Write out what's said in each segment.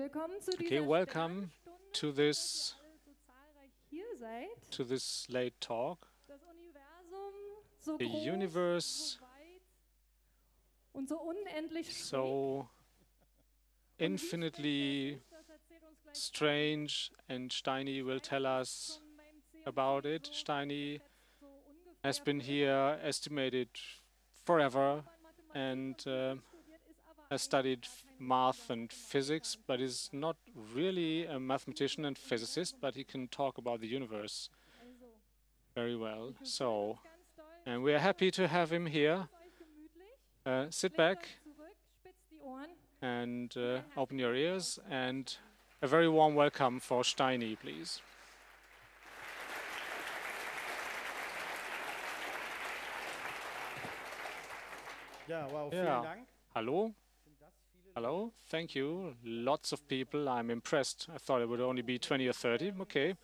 Okay, welcome to this to this late talk. The universe so infinitely strange, and Steini will tell us about it. Steini has been here estimated forever and uh, has studied math and physics, but is not really a mathematician and physicist, but he can talk about the universe very well. So, and we are happy to have him here. Uh, sit back and uh, open your ears, and a very warm welcome for Steini, please. Yeah, well, yeah. Hello. Hello. Thank you. Lots of people. I'm impressed. I thought it would only be 20 or 30. Okay.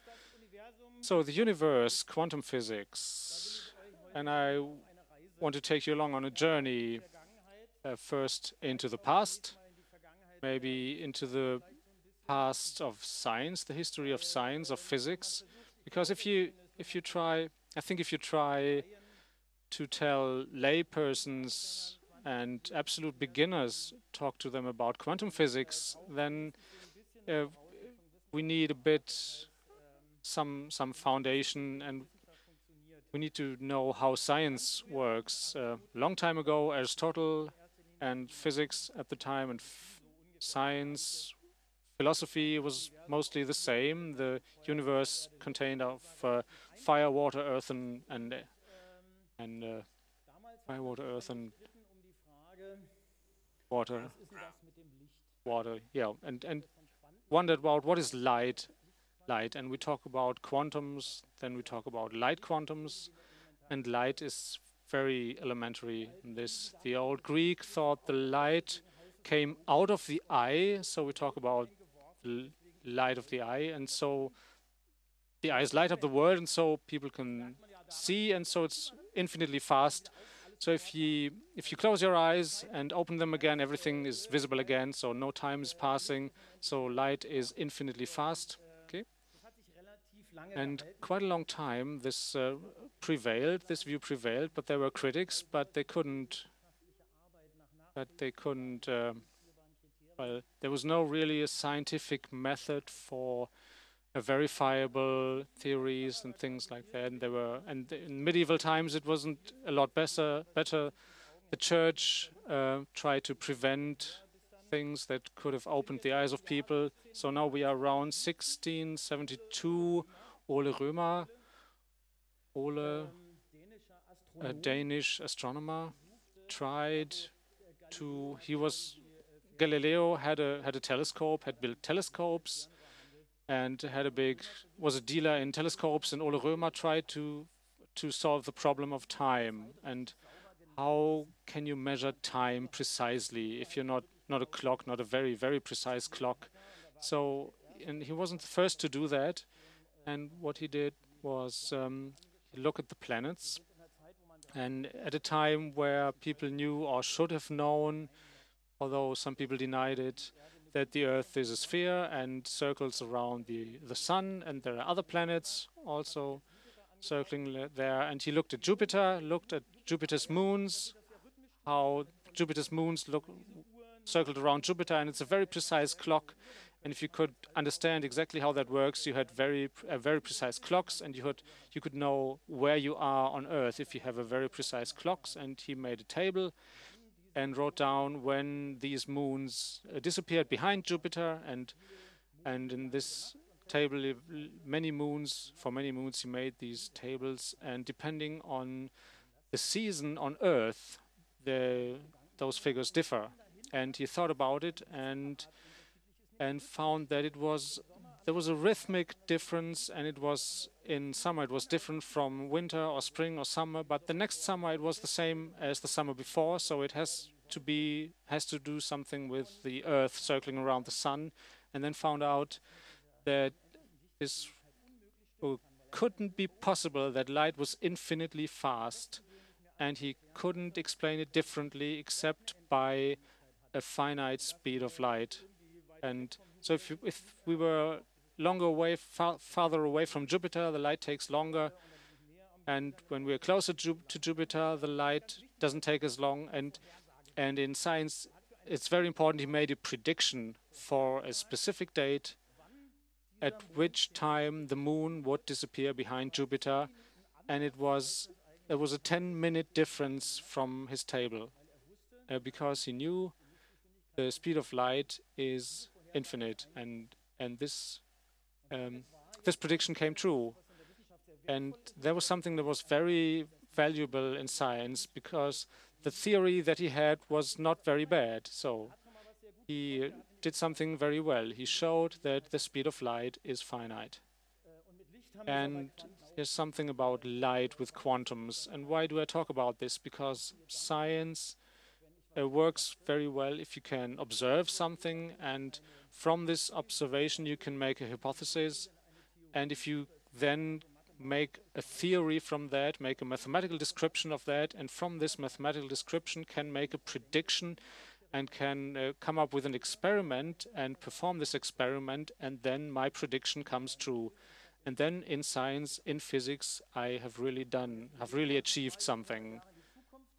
So the universe, quantum physics, and I want to take you along on a journey uh, first into the past, maybe into the past of science, the history of science, of physics. Because if you if you try, I think if you try to tell laypersons and absolute beginners talk to them about quantum physics, then uh, we need a bit some some foundation and we need to know how science works. A uh, long time ago, Aristotle and physics at the time and science philosophy was mostly the same. The universe contained of uh, fire, water, earth, and and and uh, fire, water, earth, and water, water. Yeah, and and wondered about what is light, light, and we talk about quantums. Then we talk about light quantums, and light is very elementary in this. The old Greek thought the light came out of the eye, so we talk about the light of the eye, and so the eyes light up the world, and so people can see, and so it's infinitely fast. So if you if you close your eyes and open them again, everything is visible again. So no time is passing. So light is infinitely fast. Okay. And quite a long time, this uh, prevailed. This view prevailed, but there were critics, but they couldn't. But they couldn't. Uh, well, there was no really a scientific method for verifiable theories and things like that. And there were, and in medieval times, it wasn't a lot better. Better, the church uh, tried to prevent things that could have opened the eyes of people. So now we are around 1672. Ole Römer, Ole, a Danish astronomer, tried to. He was Galileo had a had a telescope, had built telescopes and had a big was a dealer in telescopes and Ole Römer tried to to solve the problem of time. And how can you measure time precisely if you're not not a clock not a very very precise clock? So and he wasn't the first to do that. And what he did was um, look at the planets. And at a time where people knew or should have known although some people denied it that the Earth is a sphere and circles around the, the Sun, and there are other planets also circling there. And he looked at Jupiter, looked at Jupiter's moons, how Jupiter's moons look circled around Jupiter, and it's a very precise clock. And if you could understand exactly how that works, you had very uh, very precise clocks, and you could you could know where you are on Earth if you have a very precise clocks. And he made a table and wrote down when these moons uh, disappeared behind Jupiter and and in this table many moons for many moons he made these tables and depending on the season on earth the those figures differ. And he thought about it and and found that it was there was a rhythmic difference and it was in summer it was different from winter or spring or summer but the next summer it was the same as the summer before so it has to be has to do something with the earth circling around the sun and then found out that this couldn't be possible that light was infinitely fast and he couldn't explain it differently except by a finite speed of light. And So if, if we were longer away, far, farther away from Jupiter, the light takes longer. And when we're closer to, Jupiter, the light doesn't take as long. And, and in science, it's very important he made a prediction for a specific date at which time the moon would disappear behind Jupiter. And it was, it was a 10 minute difference from his table uh, because he knew the speed of light is infinite. And, and this um, this prediction came true. And there was something that was very valuable in science because the theory that he had was not very bad. So he did something very well. He showed that the speed of light is finite. And there's something about light with quantums. And why do I talk about this? Because science uh, works very well if you can observe something and from this observation, you can make a hypothesis. And if you then make a theory from that, make a mathematical description of that, and from this mathematical description can make a prediction and can uh, come up with an experiment and perform this experiment, and then my prediction comes true. And then in science, in physics, I have really done, have really achieved something.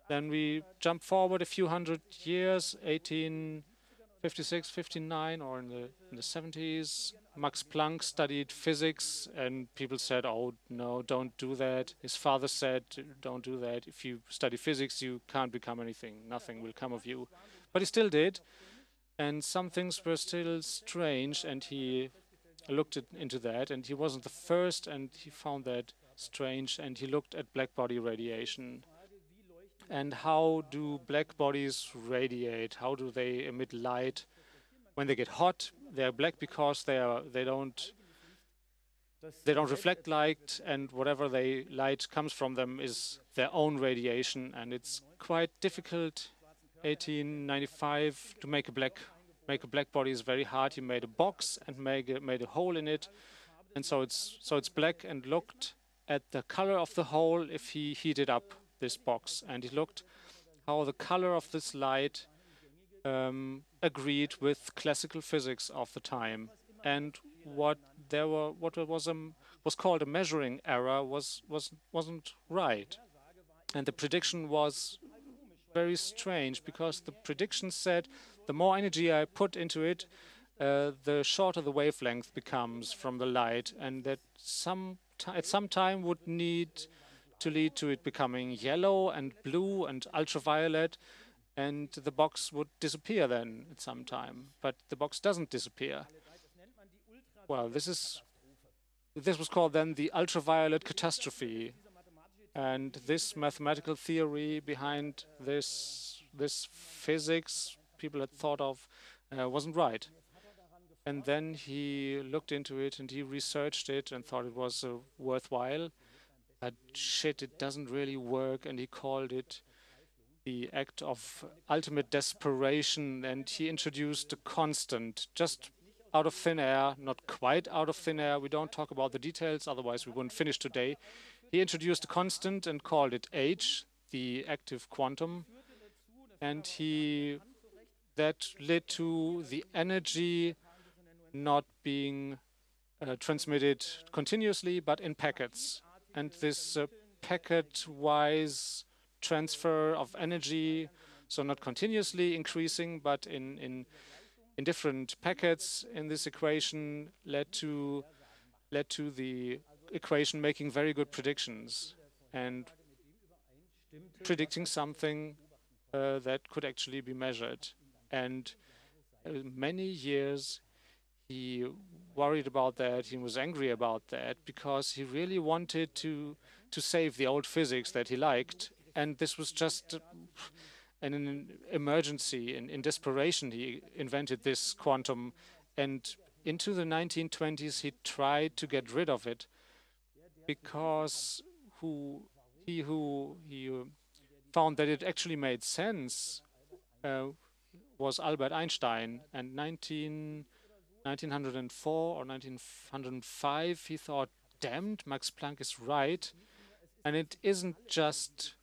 Then we jump forward a few hundred years, 18 56, 59, or in the, in the 70s, Max Planck studied physics, and people said, oh, no, don't do that. His father said, don't do that. If you study physics, you can't become anything. Nothing will come of you. But he still did, and some things were still strange, and he looked at, into that, and he wasn't the first, and he found that strange, and he looked at black body radiation and how do black bodies radiate? How do they emit light? When they get hot, they're black because they are they don't they don't reflect light, and whatever they light comes from them is their own radiation, and it's quite difficult. 1895 to make a black make a black body is very hard. He made a box and made a, made a hole in it, and so it's so it's black and looked at the color of the hole if he heated up this box, and he looked how the color of this light um, agreed with classical physics of the time, and what there were what was a was called a measuring error was was wasn't right, and the prediction was very strange because the prediction said the more energy I put into it, uh, the shorter the wavelength becomes from the light, and that some at some time would need to lead to it becoming yellow and blue and ultraviolet, and the box would disappear then at some time. But the box doesn't disappear. Well, this is this was called then the ultraviolet catastrophe, and this mathematical theory behind this this physics people had thought of uh, wasn't right. And then he looked into it and he researched it and thought it was uh, worthwhile but shit, it doesn't really work. And he called it the act of ultimate desperation. And he introduced a constant, just out of thin air, not quite out of thin air. We don't talk about the details, otherwise, we wouldn't finish today. He introduced a constant and called it H, the active quantum. And he that led to the energy not being uh, transmitted continuously, but in packets and this uh, packet-wise transfer of energy, so not continuously increasing, but in, in, in different packets in this equation led to, led to the equation making very good predictions and predicting something uh, that could actually be measured. And uh, many years he worried about that. He was angry about that because he really wanted to to save the old physics that he liked, and this was just uh, an emergency. In, in desperation, he invented this quantum, and into the 1920s he tried to get rid of it because who he who he uh, found that it actually made sense uh, was Albert Einstein, and 19 1904 or 1905, he thought, damned, Max Planck is right. And it isn't just,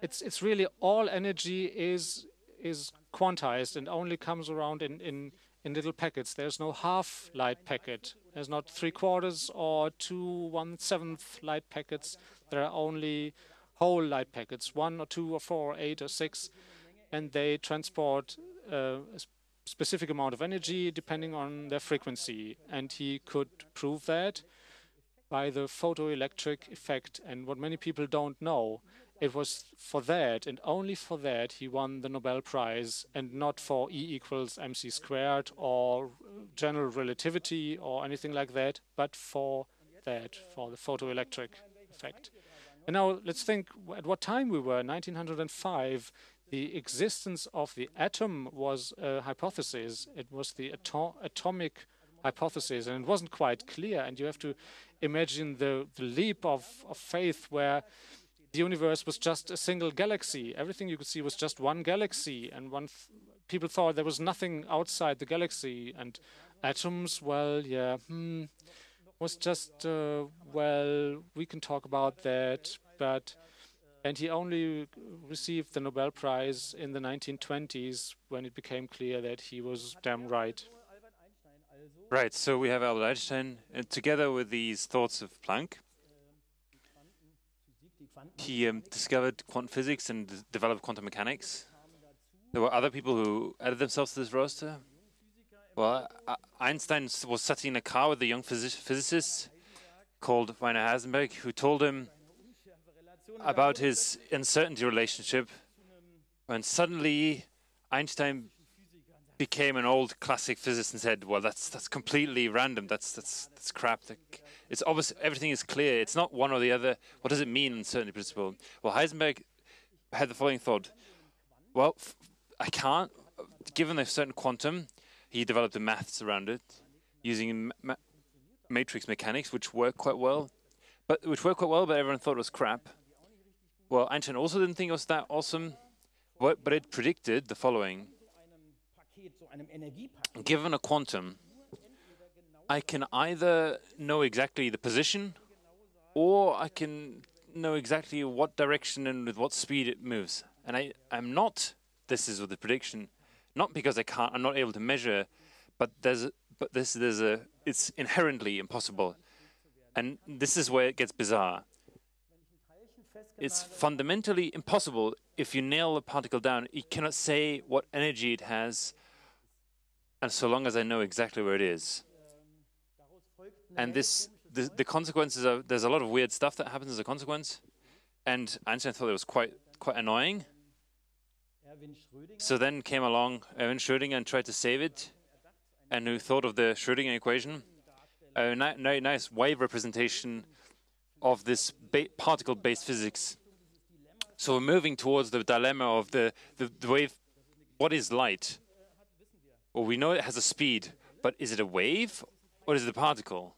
it's, it's really all energy is, is quantized and only comes around in, in, in little packets. There's no half light packet. There's not three quarters or two one seventh light packets. There are only whole light packets, one or two or four, or eight or six, and they transport uh, specific amount of energy depending on their frequency. And he could prove that by the photoelectric effect. And what many people don't know, it was for that and only for that he won the Nobel Prize and not for E equals mc squared or general relativity or anything like that, but for that, for the photoelectric effect. And now let's think at what time we were, 1905. The existence of the atom was a hypothesis. It was the ato atomic hypothesis, and it wasn't quite clear. And you have to imagine the, the leap of, of faith where the universe was just a single galaxy. Everything you could see was just one galaxy, and one people thought there was nothing outside the galaxy. And atoms, well, yeah, hmm, was just, uh, well, we can talk about that, but. And he only received the Nobel Prize in the 1920s when it became clear that he was damn right. Right, so we have Albert Einstein, and together with these thoughts of Planck, he um, discovered quantum physics and developed quantum mechanics. There were other people who added themselves to this roster. Well, uh, Einstein was sitting in a car with a young phys physicist called Werner Heisenberg, who told him about his uncertainty relationship, when suddenly Einstein became an old classic physicist and said, "Well, that's that's completely random. That's that's that's crap. It's obvious. Everything is clear. It's not one or the other. What does it mean, uncertainty principle?" Well, Heisenberg had the following thought: "Well, I can't. Given a certain quantum, he developed the maths around it using ma matrix mechanics, which work quite well, but which worked quite well, but everyone thought it was crap." Well, Einstein also didn't think it was that awesome, but, but it predicted the following. Given a quantum, I can either know exactly the position or I can know exactly what direction and with what speed it moves. And I, I'm not, this is with the prediction, not because I can't, I'm not able to measure, but there's, but this, there's a, it's inherently impossible. And this is where it gets bizarre. It's fundamentally impossible if you nail a particle down. You cannot say what energy it has and so long as I know exactly where it is. And this, the, the consequences of, there's a lot of weird stuff that happens as a consequence. And Einstein thought it was quite, quite annoying. So then came along Erwin Schrödinger and tried to save it, and who thought of the Schrödinger equation, a ni nice wave representation of this ba particle-based physics. So we're moving towards the dilemma of the, the, the wave, what is light? Well, we know it has a speed, but is it a wave or is it a particle?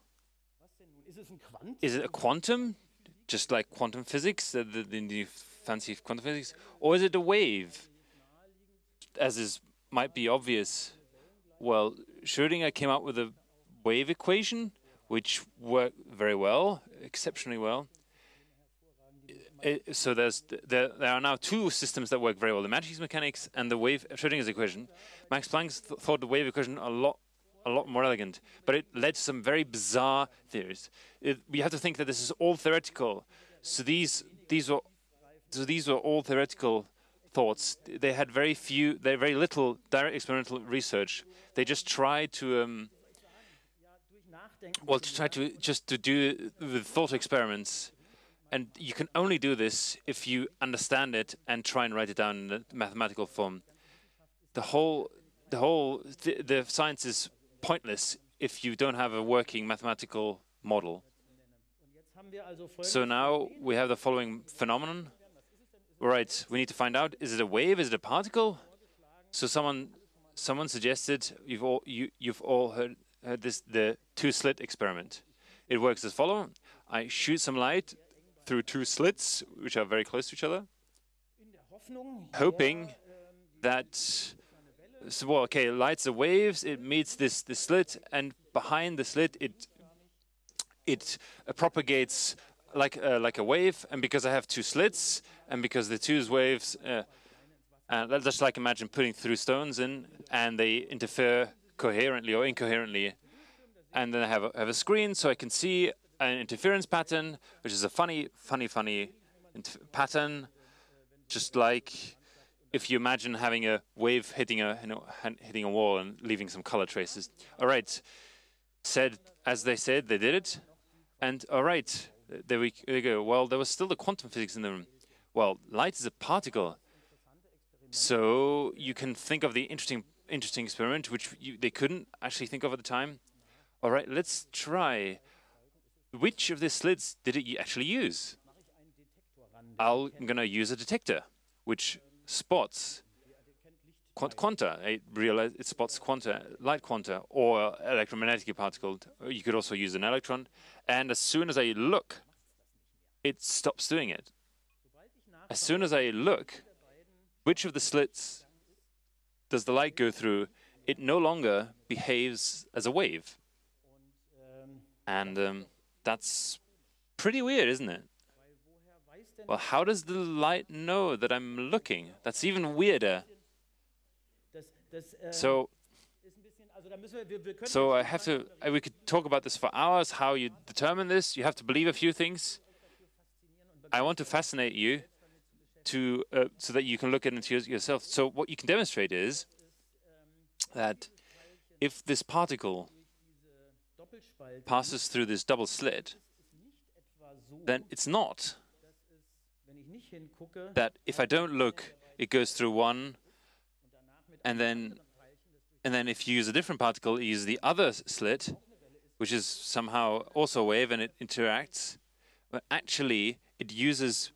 Is it a quantum, just like quantum physics, the, the, the fancy quantum physics, or is it a wave, as is might be obvious? Well, Schrödinger came up with a wave equation, which worked very well, exceptionally well. It, so there's there, there are now two systems that work very well: the matrix mechanics and the wave Schrödinger's equation. Max Planck th thought the wave equation a lot a lot more elegant, but it led to some very bizarre theories. It, we have to think that this is all theoretical. So these these were so these were all theoretical thoughts. They had very few, they very little direct experimental research. They just tried to um, well to try to just to do the thought experiments and you can only do this if you understand it and try and write it down in a mathematical form. The whole, the whole, the, the science is pointless if you don't have a working mathematical model. So now we have the following phenomenon. Right, we need to find out, is it a wave, is it a particle? So someone someone suggested, you've all, you, you've all heard, heard this, the two-slit experiment. It works as follows. I shoot some light through two slits, which are very close to each other, hoping that, so, well, okay, lights the waves, it meets this, this slit, and behind the slit, it it uh, propagates like uh, like a wave, and because I have two slits, and because the two waves, uh, uh, let's just like imagine putting through stones in, and they interfere coherently or incoherently. And then I have a, have a screen so I can see an interference pattern, which is a funny, funny, funny pattern, just like if you imagine having a wave hitting a you know, hitting a wall and leaving some color traces. All right, said as they said, they did it, and all right, there we, there we go. Well, there was still the quantum physics in the room. Well, light is a particle, so you can think of the interesting interesting experiment which you, they couldn't actually think of at the time. All right, let's try. Which of the slits did it actually use? I'm going to use a detector, which spots quanta. It, realize, it spots quanta, light quanta, or electromagnetic particle. You could also use an electron. And as soon as I look, it stops doing it. As soon as I look, which of the slits does the light go through? It no longer behaves as a wave. And um, that's pretty weird, isn't it? Well, how does the light know that I'm looking? That's even weirder. So, so I have to. We could talk about this for hours. How you determine this? You have to believe a few things. I want to fascinate you, to uh, so that you can look at it yourself. So what you can demonstrate is that if this particle passes through this double slit, then it's not that if I don't look, it goes through one, and then and then if you use a different particle, you use the other slit, which is somehow also a wave and it interacts, but actually it uses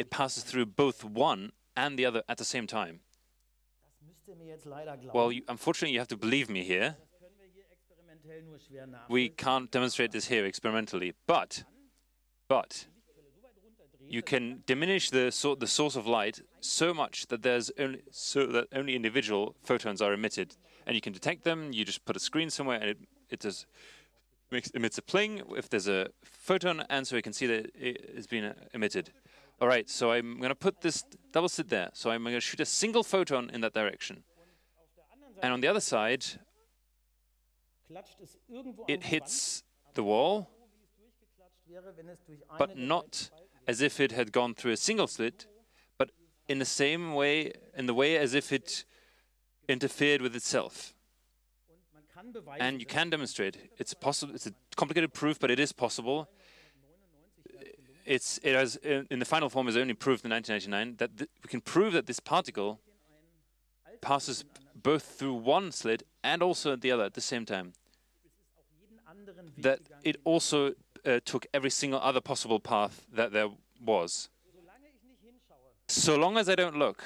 it passes through both one and the other at the same time. Well, you, unfortunately, you have to believe me here. We can't demonstrate this here experimentally, but but you can diminish the, so, the source of light so much that there's only so that only individual photons are emitted, and you can detect them. You just put a screen somewhere, and it it does makes, emits a pling if there's a photon, and so you can see that it is being uh, emitted. All right, so I'm going to put this double slit there. So I'm going to shoot a single photon in that direction, and on the other side, it hits the wall, but not as if it had gone through a single slit, but in the same way, in the way as if it interfered with itself. And you can demonstrate. It's possible. It's a complicated proof, but it is possible. It's it has in the final form is only proved in 1999 that th we can prove that this particle passes both through one slit and also the other at the same time. That it also uh, took every single other possible path that there was. So long as I don't look.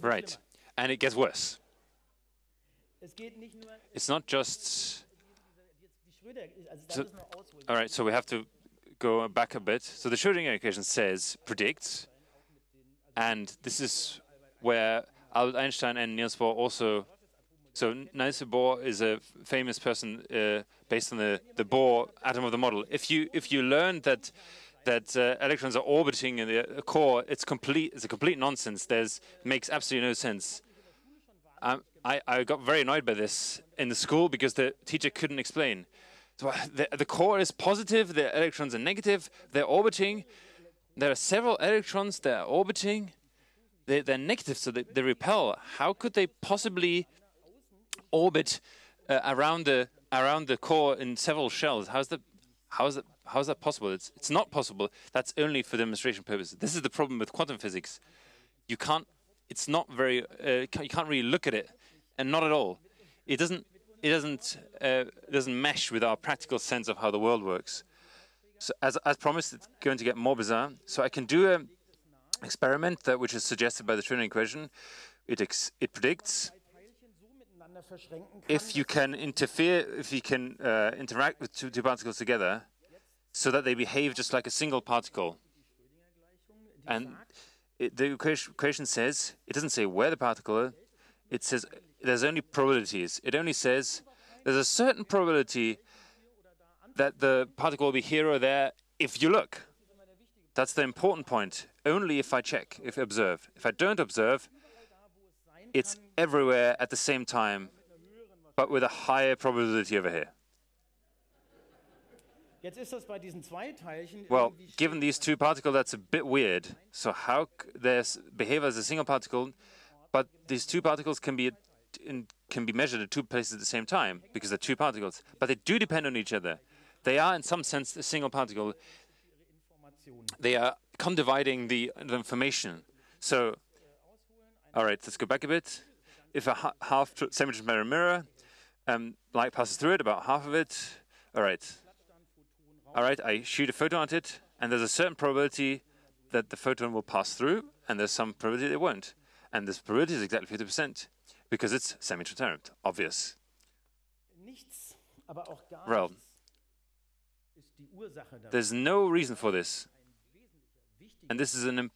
Right. And it gets worse. It's not just. So, all right, so we have to go back a bit. So the Schrödinger equation says predicts, and this is where Albert Einstein and Niels Bohr also. So Niels Bohr is a famous person uh, based on the the Bohr atom of the model. If you if you learn that that uh, electrons are orbiting in the core, it's complete. It's a complete nonsense. There's makes absolutely no sense. Um, I I got very annoyed by this in the school because the teacher couldn't explain. So the, the core is positive. The electrons are negative. They're orbiting. There are several electrons that are orbiting they, are negative, so they, they, repel. How could they possibly orbit uh, around the around the core in several shells? How's that? How is that? How is that possible? It's it's not possible. That's only for demonstration purposes. This is the problem with quantum physics. You can't. It's not very. Uh, you can't really look at it, and not at all. It doesn't. It doesn't. Uh, doesn't mesh with our practical sense of how the world works. So as as promised, it's going to get more bizarre. So I can do a experiment that which is suggested by the Schrödinger equation. It, it predicts if you can interfere, if you can uh, interact with two, two, particles together, so that they behave just like a single particle. And it, the equation says it doesn't say where the particle is. It says there's only probabilities. It only says there's a certain probability that the particle will be here or there if you look. That's the important point. Only if I check, if I observe. If I don't observe, it's everywhere at the same time, but with a higher probability over here. Jetzt ist das bei diesen zwei Teilchen Well, given these two particles, that's a bit weird. So how c- there's behave as a single particle, but these two particles can be in, can be measured at two places at the same time because they're two particles, but they do depend on each other. They are, in some sense, a single particle. They are condividing the, the information. So, all right, let's go back a bit. If a ha- half tr- semi-transparent mirror, um, light passes through it, about half of it. All right. All right, I shoot a photon at it, and there's a certain probability that the photon will pass through, and there's some probability it won't. And this probability is exactly 50% because it's semi-transparent. Obvious. Nichts, aber auch gar Well, nichts ist die Ursache dafür. There's no reason for this. And this is an,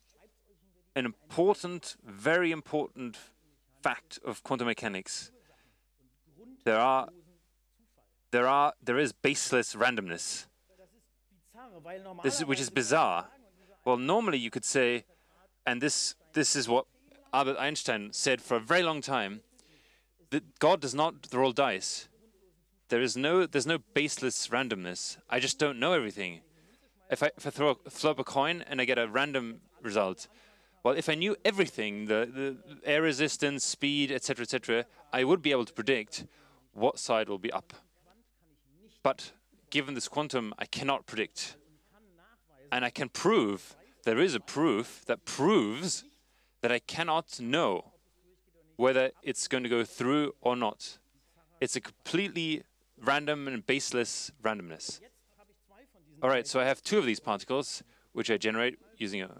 an important, very important fact of quantum mechanics. There are, there are, there is baseless randomness. This is, which is bizarre. Well, normally you could say, and this this is what Albert Einstein said for a very long time, that God does not roll dice. There is no there's no baseless randomness. I just don't know everything. If I if I throw a, flip a coin and I get a random result, well, if I knew everything, the, the air resistance, speed, etc., etc., I would be able to predict what side will be up. But given this quantum, I cannot predict. And I can prove, there is a proof that proves that I cannot know whether it's going to go through or not. It's a completely random and baseless randomness. All right, so I have two of these particles, which I generate using a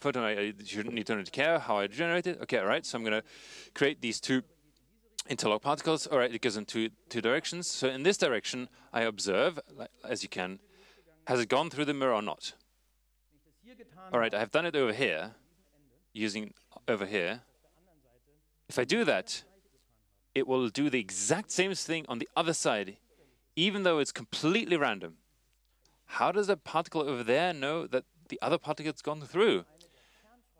photon. I, shouldn't need to care how I generate it. Okay, all right, so I'm going to create these two interlock particles. All right, it goes in two, two directions. So in this direction, I observe, as you can, has it gone through the mirror or not? All right, I have done it over here, using over here. If I do that, it will do the exact same thing on the other side, even though it's completely random. How does a particle over there know that the other particle's gone through?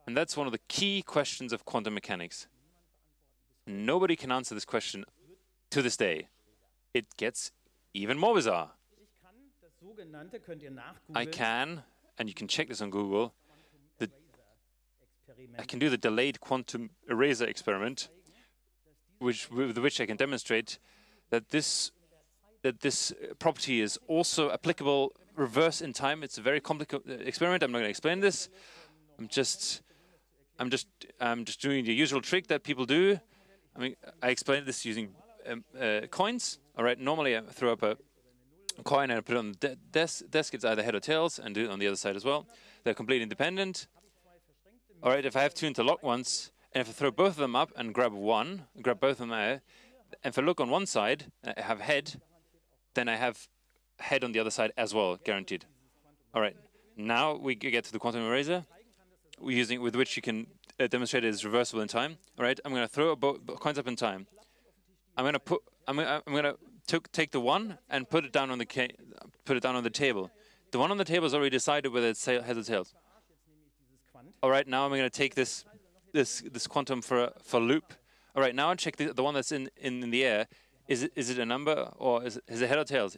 And that's one of the key questions of quantum mechanics. Nobody can answer this question to this day. It gets even more bizarre. Ich kann das sogenannte, könnt ihr I can, and you can check this on Google, I can do the delayed quantum eraser experiment, which with which I can demonstrate that this that this property is also applicable reverse in time. It's a very complicated experiment. I'm not going to explain this. I'm just I'm just I'm just doing the usual trick that people do. I mean, I explained this using um, uh, coins. All right, normally I throw up a coin and I put it on the de- desk. Desk it's either head or tails, and do it on the other side as well. They're completely independent. All right, if I have two interlocked ones, and if I throw both of them up and grab one, grab both of them there, and if I look on one side, I have head, then I have head on the other side as well, guaranteed. All right, now we get to the quantum eraser, we're using with which you can uh, demonstrate it is reversible in time. All right, I'm going to throw both coins up in time. I'm going to put, I'm going I'm to took, take the one and put it down on the put it down on the table. The one on the table is already decided whether it has or tails. All right, now I'm going to take this this this quantum for a, for loop. All right, now I check the, the one that's in, in, in the air. Is it is it a number or is it, is it head or tails?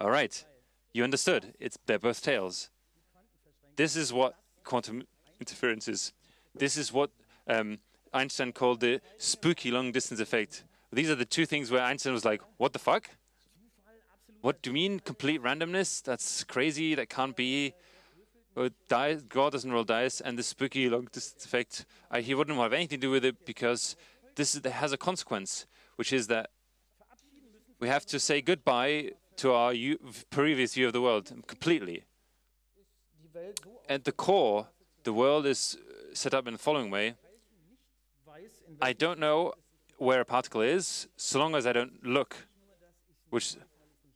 All right, you understood. It's they're both tails. This is what quantum interference is. This is what um, Einstein called the spooky long distance effect. These are the two things where Einstein was like, "What the fuck? What do you mean complete randomness? That's crazy. That can't be." Dice, God doesn't roll dice, and the spooky long distance effect, uh, he wouldn't have anything to do with it because this is, has a consequence, which is that we have to say goodbye to our previous view of the world completely. At the core, the world is uh, set up in the following way I don't know where a particle is, so long as I don't look. Which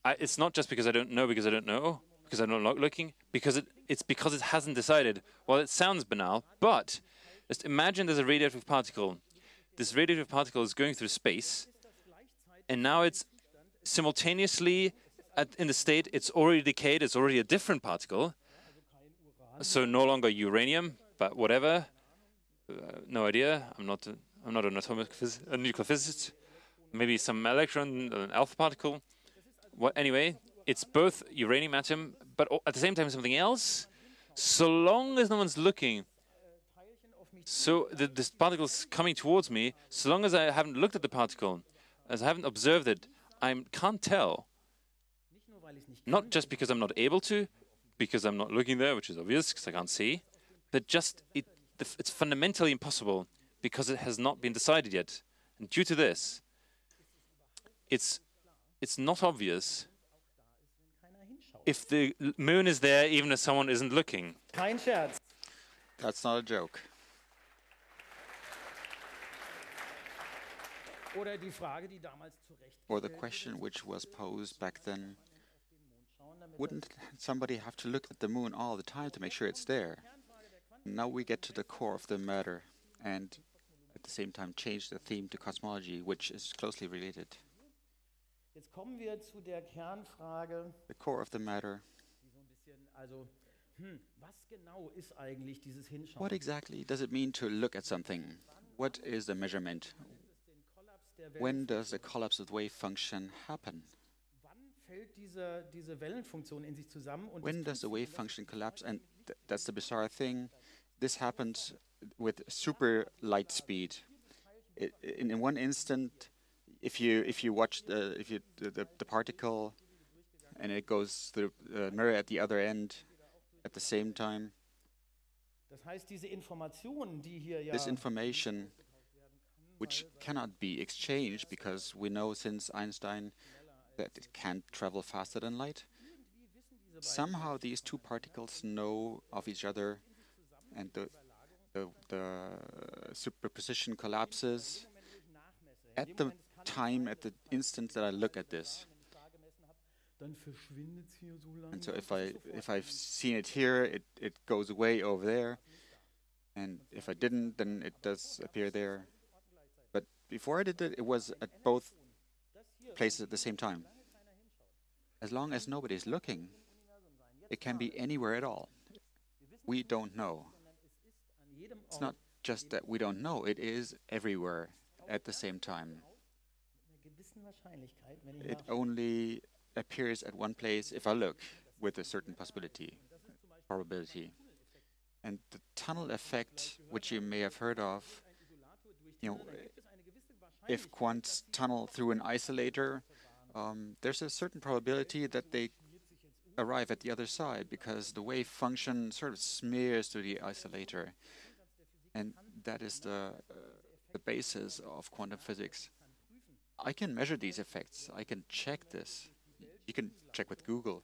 I, it's not just because I don't know because I don't know because I'm not looking because it, it's because it hasn't decided. Well, it sounds banal, but just imagine there's a radioactive particle. This radioactive particle is going through space, and now it's simultaneously at, in the state it's already decayed. It's already a different particle, So no longer uranium, but whatever. Uh, no idea. I'm not. I'm not an atomic a nuclear physicist. Maybe some electron, an alpha particle. What? Anyway, it's both uranium atom, but at the same time something else. So long as no one's looking, so the, this particle's coming towards me. So long as I haven't looked at the particle, as I haven't observed it, I can't tell. Not just because I'm not able to, because I'm not looking there, which is obvious because I can't see, but just it, it's fundamentally impossible because it has not been decided yet. And due to this, it's it's not obvious if the moon is there even if someone isn't looking. That's not a joke. Oder die Frage, die damals zu Recht Or the question which was posed back then wouldn't somebody have to look at the moon all the time to make sure it's there? Now we get to the core of the matter and at the same time change the theme to cosmology, which is closely related. Jetzt kommen wir zu der Kernfrage, The core of the matter die so ein bisschen, also, hm, was genau ist eigentlich dieses Hinschauen? what exactly does it mean to look at something? What is the measurement? den Kollaps der Wellen, When does the collapse of the wave function happen? fällt diese, diese Wellenfunktion in sich zusammen? Und When does the wave function collapse? And th- that's the bizarre thing. This happens with super light speed. I in, in one instant, if you if you watch the if you the, the, the particle, and it goes through the mirror at the other end, at the same time, Das heißt, diese Informationen, die hier ja this information, which cannot be exchanged because we know since Einstein that it can't travel faster than light. Somehow these two particles know of each other, and the the, the superposition collapses at the time, at the instant that I look at this. And so if I if I've seen it here, it, it goes away over there, and if I didn't, then it does appear there. But before I did it, it was at both places at the same time. As long as nobody's looking, it can be anywhere at all. We don't know. It's not just that we don't know; it is everywhere at the same time. mit einer gewissen Wahrscheinlichkeit, wenn ich It only appears at one place if I look with a certain possibility, probability. And the tunnel effect, which you may have heard of, you know, if quants tunnel through an isolator, um, there's a certain probability that they arrive at the other side because the wave function sort of smears through the isolator. And that is the, uh, the basis of quantum physics. I can measure these effects. I can check this. You can check with Google.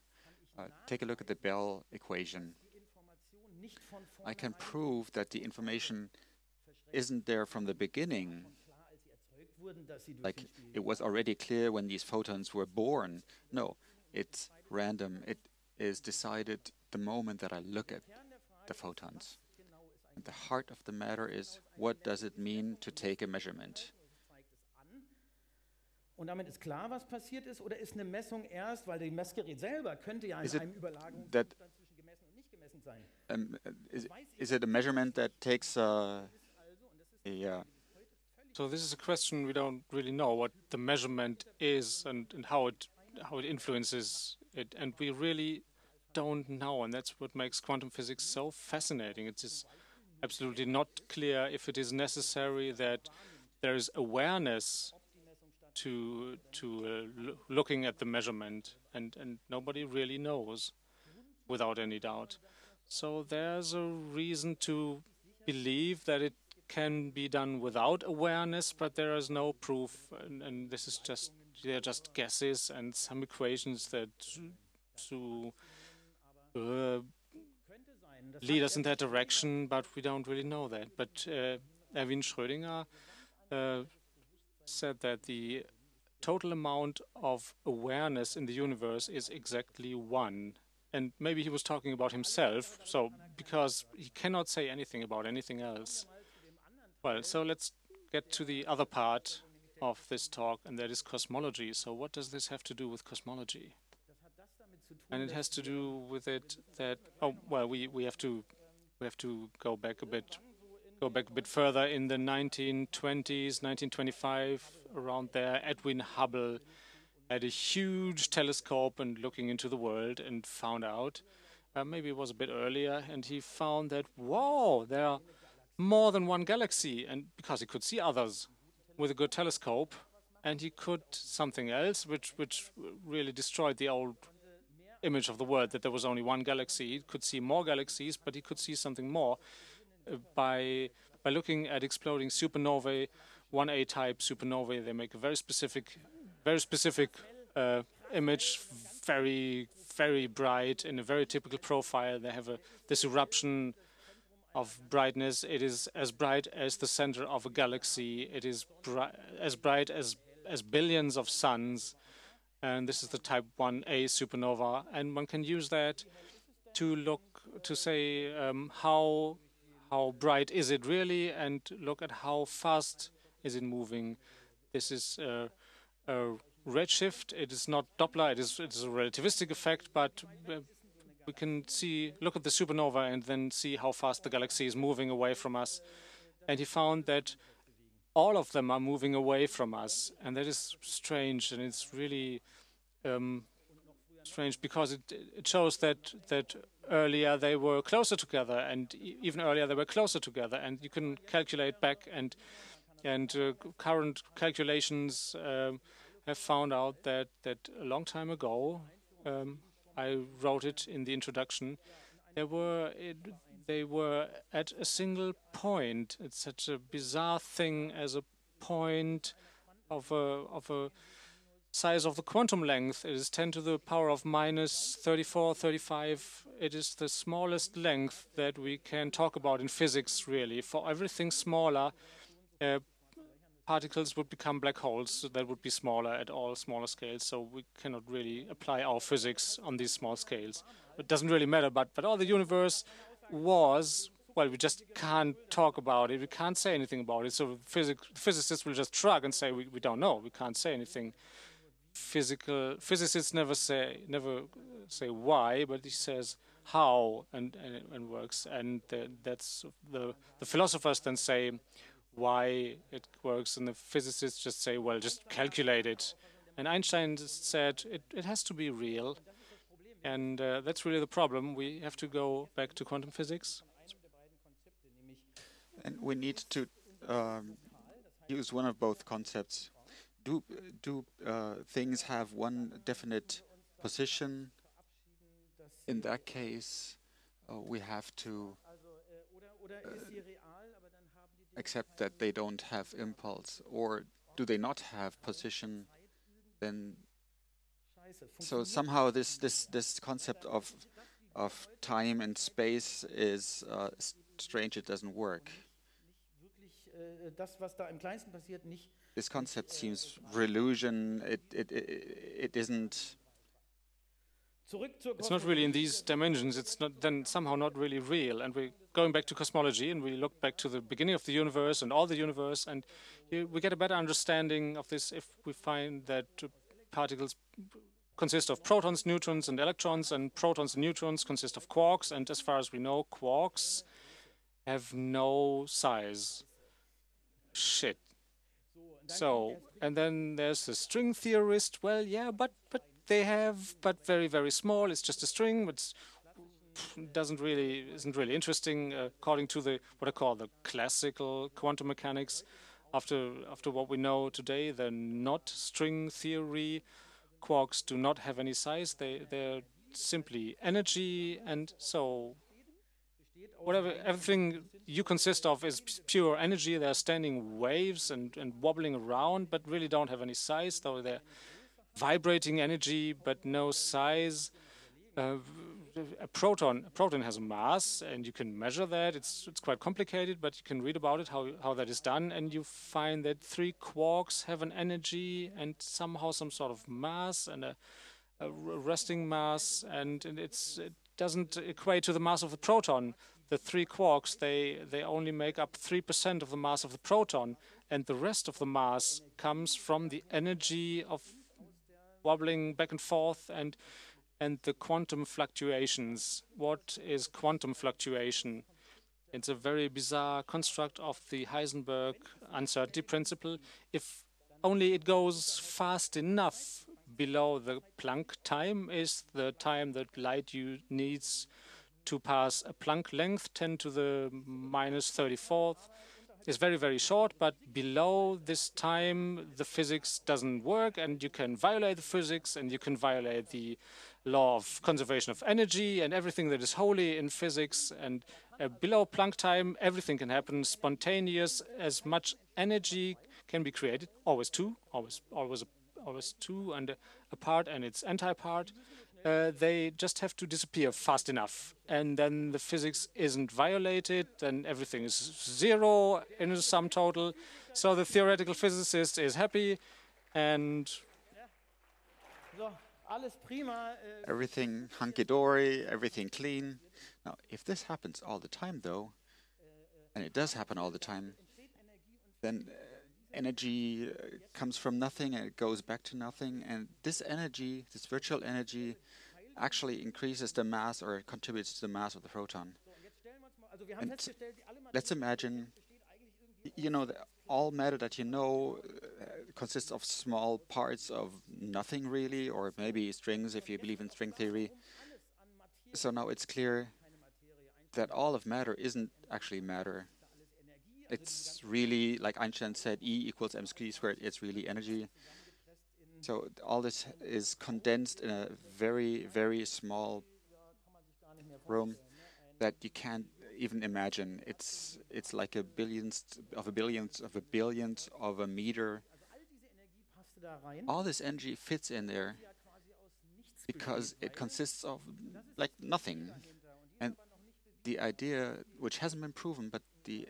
Uh, take a look at the Bell equation. I can prove that the information isn't there from the beginning. Like it was already clear when these photons were born. No, it's random. It is decided the moment that I look at the photons. Genau ist And the heart of the matter is what does it mean to take a measurement? zeigt es an. Und damit ist klar, was passiert ist, oder ist eine Messung erst, weil das Messgerät selber könnte ja in Is it einem Überlagungszustand that- zwischen gemessen und nicht gemessen sein. Um, is, is it a measurement that takes uh, a uh, So this is a question we don't really know what the measurement is and, and how it how it influences it, and we really don't know, and that's what makes quantum physics so fascinating. It is absolutely not clear if it is necessary that there is awareness to to uh, loo- looking at the measurement, and and nobody really knows, without any doubt. So there's a reason to believe that it can be done without awareness, but there is no proof, and, and this is just they're just guesses and some equations that to uh, lead us in that direction, but we don't really know that. But uh, Erwin Schrödinger uh, said that the total amount of awareness in the universe is exactly one. And maybe he was talking about himself, so because he cannot say anything about anything else. Well, so let's get to the other part of this talk, and that is cosmology. So, what does this have to do with cosmology? Das hat das damit and it has to do with it that oh well we we have to we have to go back a bit go back a bit further in the 1920s 1925 around there edwin hubble had a huge telescope and looking into the world and found out uh, maybe it was a bit earlier and he found that whoa there are more than one galaxy and because he could see others with a good telescope and he could something else which which really destroyed the old image of the world that there was only one galaxy. He could see more galaxies, but he could see something more uh, by by looking at exploding supernovae, 1A type supernovae. They make a very specific, very specific uh, image, very very bright in a very typical profile. They have a this eruption of brightness. It is as bright as the center of a galaxy. It is bri as bright as as billions of suns and this is the type 1a supernova and one can use that to look to say um, how how bright is it really and look at how fast is it moving. This is a redshift. It is not doppler. It is it is a relativistic effect but uh, we can see look at the supernova and then see how fast the galaxy is moving away from us. And he found that all of them are moving away from us, and that is strange, and it's really um, strange because it, it shows that that earlier they were closer together, and even earlier they were closer together, and you can calculate back, and and uh, current calculations um, have found out that that a long time ago, um, I wrote it in the introduction, there were it, they were at a single point. It's such a bizarre thing as a point of a of a size of the quantum length. It is 10 to the power of minus 34, 35. It is the smallest length that we can talk about in physics, really. For everything smaller, uh, particles would become black holes so that would be smaller at all smaller scales. So we cannot really apply our physics on these small scales. It doesn't really matter, but, but all the universe was, well, we just can't talk about it. We can't say anything about it. So physic physicists will just shrug and say, we, we don't know. We can't say anything. Physical physicists never say never say why, but he says how and and, and works. And that's the the philosophers then say why it works, and the physicists just say, well, just calculate it. And Einstein said it, it has to be real. And uh, that's really the problem. We have to go back to quantum physics. And we need to um, use one of both concepts. Do, do uh, things have one definite position? In that case, uh, we have to uh, accept that they don't have impulse. Or do they not have position? Then so somehow this this this concept of of time and space is uh, strange. It doesn't work. This concept seems illusion. It it it, it isn't. It's not really in these dimensions. It's not then somehow not really real. And we're going back to cosmology, and we look back to the beginning of the universe and all the universe, and we get a better understanding of this if we find that particles consist of protons, neutrons, and electrons, and protons and neutrons consist of quarks, and as far as we know, quarks have no size. Shit. So, and then there's the string theorist. Well, yeah, but but they have, but very very small. It's just a string, but doesn't really isn't really interesting uh, according to the what I call the classical quantum mechanics. After after what we know today, the not string theory quarks do not have any size. They they're simply energy, and so whatever everything you consist of is pure energy. They're standing waves and and wobbling around, but really don't have any size. Though they're vibrating energy, but no size. Uh, a proton a proton has a mass and you can measure that. It's it's quite complicated but you can read about it how how that is done. And you find that three quarks have an energy and somehow some sort of mass and a, a resting mass. And, and it's it doesn't equate to the mass of the proton. The three quarks they they only make up 3% of the mass of the proton. And the rest of the mass comes from the energy of wobbling back and forth and and the quantum fluctuations. What is quantum fluctuation? It's a very bizarre construct of the Heisenberg uncertainty principle. If only it goes fast enough below the Planck time is the time that light needs to pass a Planck length, 10 to the minus 34th. It's very, very short, but below this time, the physics doesn't work, and you can violate the physics, and you can violate the law of conservation of energy and everything that is holy in physics. And uh, below Planck time, everything can happen spontaneous. As much energy can be created, always two, always, always, always two and a, part and its antipart. Uh, they just have to disappear fast enough. And then the physics isn't violated, then everything is zero in a sum total. So the theoretical physicist is happy and. Everything hunky dory, everything clean. Now, if this happens all the time, though, and it does happen all the time, then uh, energy uh, comes from nothing and it goes back to nothing. And this energy, this virtual energy, actually increases the mass or contributes to the mass of the proton. And let's imagine, you know, all matter that you know uh, consists of small parts of nothing really, or maybe strings if you believe in string theory. So now it's clear that all of matter isn't actually matter. It's really, like Einstein said, E equals mc squared, it's really energy. So all this is condensed in a very, very small room that you can't even imagine. It's it's like a billionth of a billionth of a billionth of a meter. All this energy fits in there because it consists of like nothing. And the idea, which hasn't been proven, but the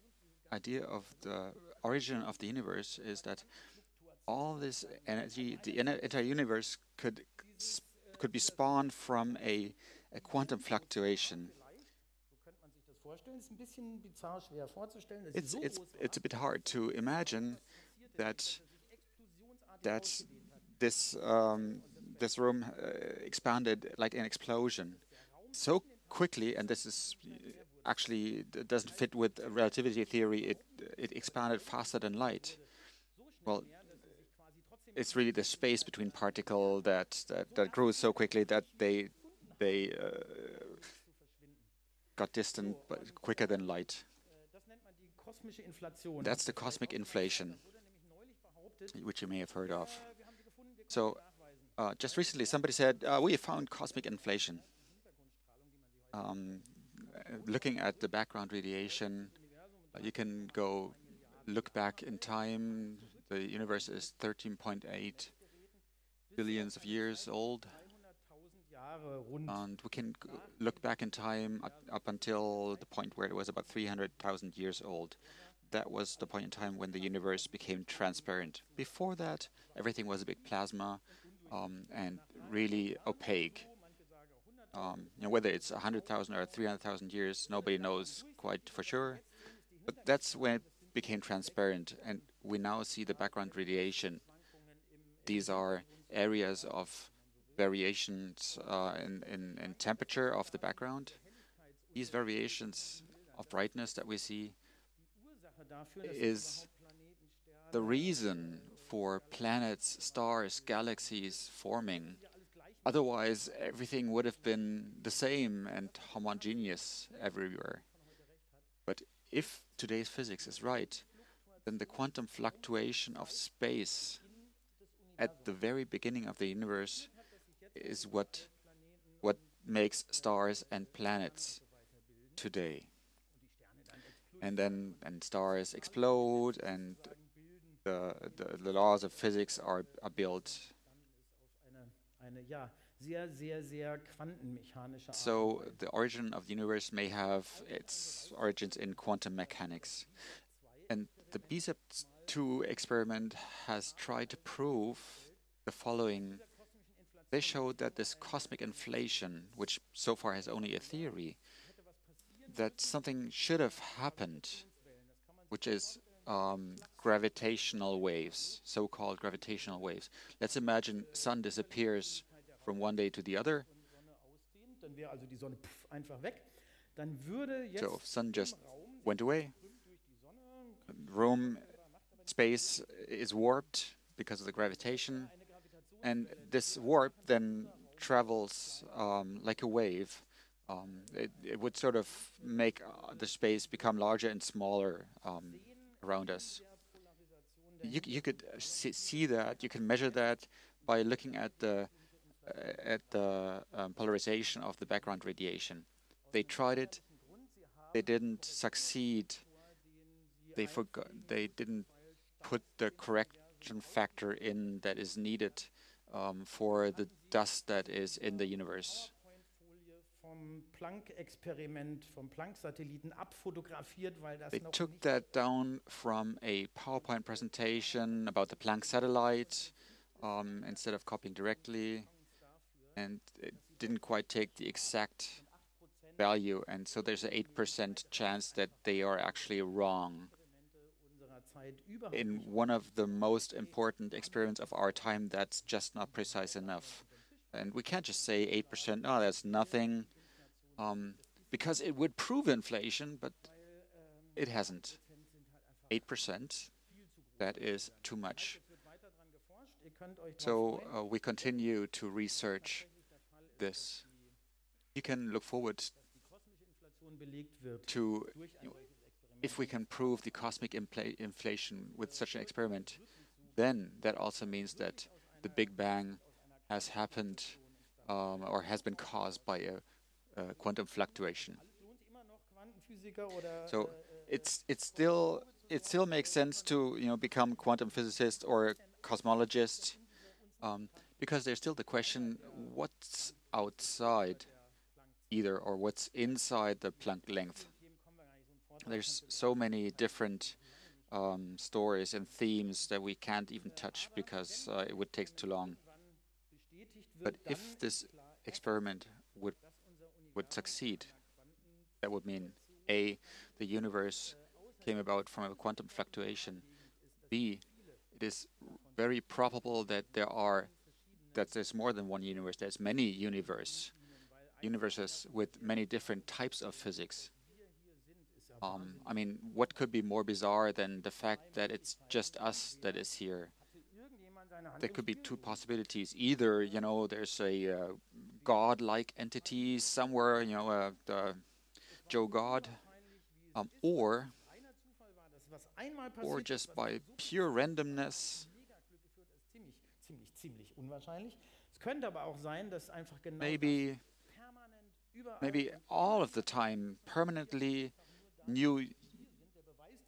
idea of the origin of the universe is that all this energy, the entire universe could could be spawned from a, a quantum fluctuation. It's, it's, it's a bit hard to imagine that that this um, this room uh, expanded like an explosion so quickly, and this is actually doesn't fit with relativity theory. It it expanded faster than light. Well, it's really the space between particle that, that that grew so quickly that they they uh, got distant but quicker than light. That's the cosmic inflation, which you may have heard of. So, uh, just recently, somebody said uh, we found cosmic inflation. Um, looking at the background radiation, uh, you can go look back in time. The universe is 13.8 billions of years old. And we can look back in time up until the point where it was about 300,000 years old. That was the point in time when the universe became transparent. Before that, everything was a big plasma um, and really opaque. Um, you know, whether it's 100,000 or 300,000 years, nobody knows quite for sure. But that's when it became transparent, and we now see the background radiation. These are areas of variations uh, in, in, in temperature of the background. These variations of brightness that we see is the reason for planets, stars, galaxies forming. Otherwise, everything would have been the same and homogeneous everywhere. But if today's physics is right, then the quantum fluctuation of space at the very beginning of the universe is what what makes stars and planets today. And then and stars explode and the, the, the laws of physics are, are built so the origin of the universe may have its origins in quantum mechanics. And the BICEP2 experiment has tried to prove the following. They showed that this cosmic inflation, which so far has only a theory, that something should have happened, which is um, gravitational waves, so-called gravitational waves. Let's imagine sun disappears from one day to the other, So if sun just went away, room, space is warped because of the Gravitation and this warp then travels um, like a wave. Um, it, it would sort of make uh, the space become larger and smaller um, around us. You, you could uh, see, see that, you can measure that by looking at the uh, at the um, polarization of the background radiation. They tried it, they didn't succeed. They forgot, they didn't put the correction factor in that is needed um, for the dust that is in the universe. PowerPoint-Folie vom Planck-Experiment, vom Planck-Satelliten abfotografiert, weil das They took that down from a PowerPoint presentation about the Planck satellite um, instead of copying directly, and it didn't quite take the exact value, and so there's an 8% chance that they are actually wrong unserer Zeit überhaupt in one of the most important experiments of our time that's just not precise enough. And we can't just say 8%, no, that's nothing, um, because it would prove inflation, but it hasn't. 8%, that is too much. wird weiter dran geforscht. Ihr könnt euch drauf So uh, we continue to research this. You can look forward die kosmische Inflation belegt wird to if we can prove the cosmic inflation with such an experiment, then that also means that the Big Bang has happened um, or has been caused by a, a quantum fluctuation. So it's it's still it still makes sense to you know become quantum physicist or cosmologist um, because there's still the question what's outside either or what's inside the Planck length. There's so many different um, stories and themes that we can't even touch because uh, it would take too long. But if this experiment would would succeed, that would mean a the universe came about from a quantum fluctuation. B it is very probable that there are that there's more than one universe. There's many universe universes with many different types of physics. Um, I mean, what could be more bizarre than the fact that it's just us that is here? There could be two possibilities. Either, you know, there's a uh, god-like entity somewhere, you know, uh, the Joe God, um, or or just by pure randomness. Maybe, maybe all of the time, permanently, new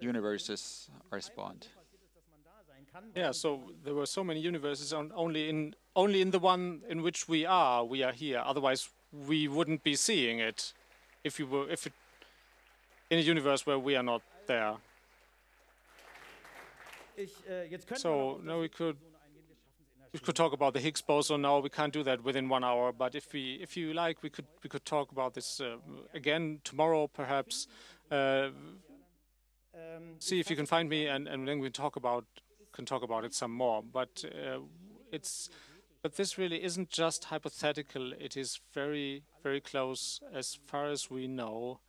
universes are spawned. passiert ist, dass man da sein kann. Yeah, so there were so many universes on, only in only in the one in which we are, we are here. Otherwise, we wouldn't be seeing it if you were if it in a universe where we are not there. Ich, äh, jetzt könnten So, wir noch auf now we could- Boson eingehen. Wir schaffen es in der We could talk about the Higgs boson now. We can't do that within one hour. But if we, if you like, we could we could talk about this uh, again tomorrow, perhaps. Uh, see if you can find me, and, and then we talk about can talk about it some more. But uh, it's but this really isn't just hypothetical. It is very very close as far as we know.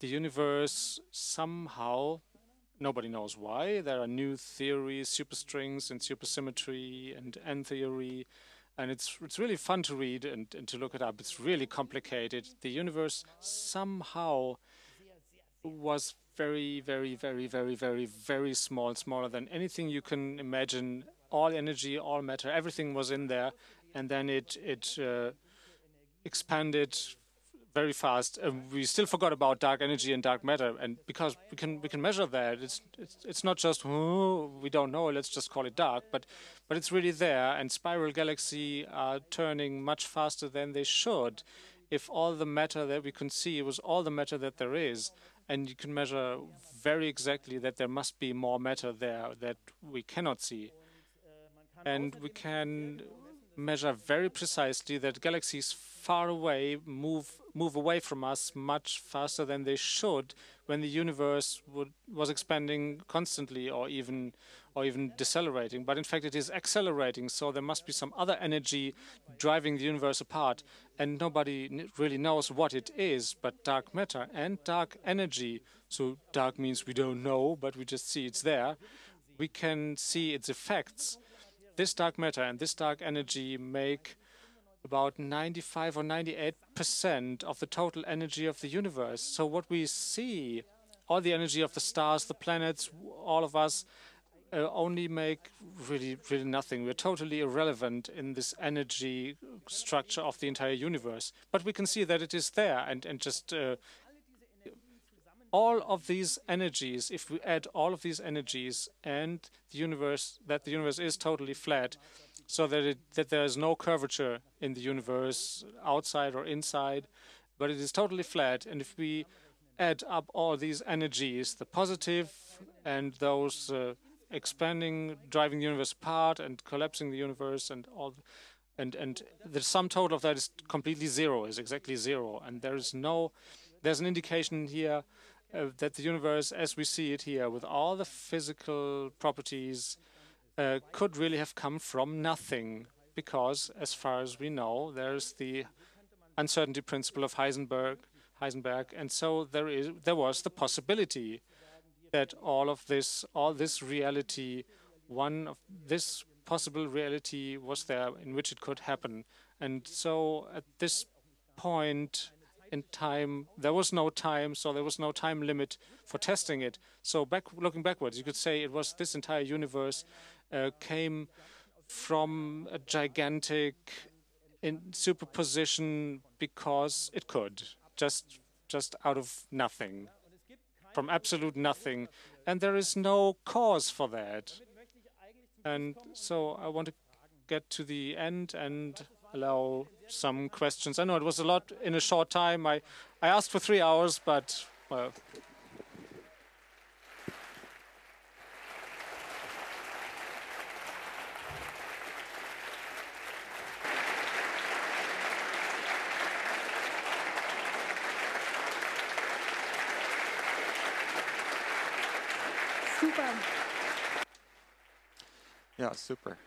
The universe somehow nobody knows why. There are new theories, superstrings and supersymmetry and M theory, and it's it's really fun to read and, and to look it up. It's really complicated. The universe somehow was very, very, very, very, very, very small, smaller than anything you can imagine. All energy, all matter, everything was in there, and then it it uh, expanded very fast. Uh, we still forgot about dark energy and dark matter, and because we can we can measure that, it's it's it's not just oh, we don't know. Let's just call it dark, but but it's really there. And spiral galaxy are turning much faster than they should. If all the matter that we can see was all the matter that there is, and you can measure very exactly that there must be more matter there that we cannot see, and we can measure very precisely that galaxies far away, move move away from us much faster than they should when the universe would, was expanding constantly or even or even decelerating. But in fact, it is accelerating. So there must be some other energy driving the universe apart, and nobody really knows what it is. But dark matter and dark energy. So dark means we don't know, but we just see it's there. We can see its effects. This dark matter and this dark energy make about 95 or 98 percent of the total energy of the universe. So what we see, all the energy of the stars, the planets, all of us, uh, only make really, really nothing. We're totally irrelevant in this energy structure of the entire universe. But we can see that it is there, and and just uh, all of these energies. If we add all of these energies and the universe, that the universe is totally flat, so that it, that there is no curvature in the universe outside or inside, but it is totally flat. And if we add up all these energies, the positive and those uh, expanding, driving the universe apart and collapsing the universe and all, and and the sum total of that is completely zero, is exactly zero, and there is no, there's an indication here uh, that the universe, as we see it here, with all the physical properties uh, could really have come from nothing, because as far as we know, there's the uncertainty principle of Heisenberg, Heisenberg, and so there is there was the possibility that all of this, all this reality, one of this possible reality was there in which it could happen, and so at this point in time, there was no time, so there was no time limit for testing it. So back looking backwards, you could say it was this entire universe Uh, came from a gigantic superposition because it could, just just out of nothing, from absolute nothing, and there is no cause for that. And so I want to get to the end and allow some questions. I know it was a lot in a short time. I, I asked for three hours, but well. Yeah, super.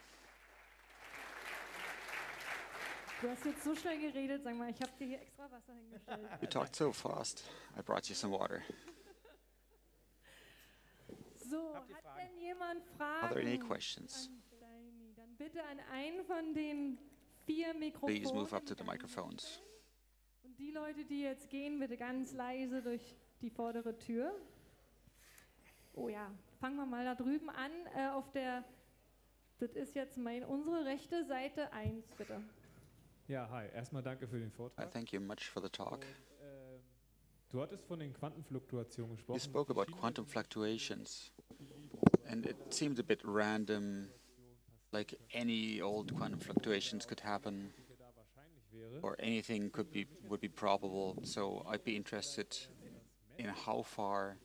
Du hast jetzt so schnell geredet, sag mal, ich habe dir hier extra Wasser hingestellt. You talked so fast. I brought you some water. So, hat denn jemand Fragen? Are there any questions? An Dann bitte an einen von den vier Mikrofonen. Please move up to the microphones. Und die Leute, die jetzt gehen, bitte ganz leise durch die vordere Tür. Oh ja, fangen wir mal da drüben an, äh, auf der, das ist jetzt mein, unsere rechte Seite 1, bitte. Ja, hi. Erstmal danke für den I thank you much for the talk. Und, ähm, du hattest von den Quantenfluktuationen You spoke about quantum fluctuations, and it seemed a bit random, like any old quantum fluctuations could happen, Dinge da wahrscheinlich wäre. or anything could be would be probable. So I'd be interested in how far